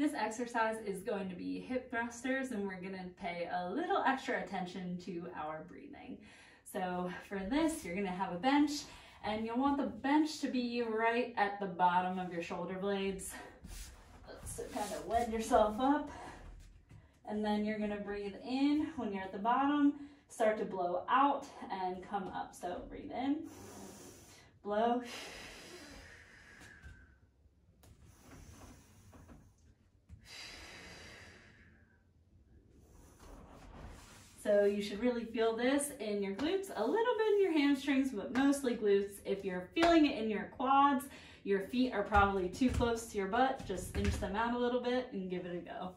This exercise is going to be hip thrusters and we're gonna pay a little extra attention to our breathing. So for this, you're gonna have a bench and you'll want the bench to be right at the bottom of your shoulder blades. So kind of wedge yourself up and then you're gonna breathe in when you're at the bottom, start to blow out and come up. So breathe in, blow, So you should really feel this in your glutes, a little bit in your hamstrings, but mostly glutes. If you're feeling it in your quads, your feet are probably too close to your butt, just inch them out a little bit and give it a go.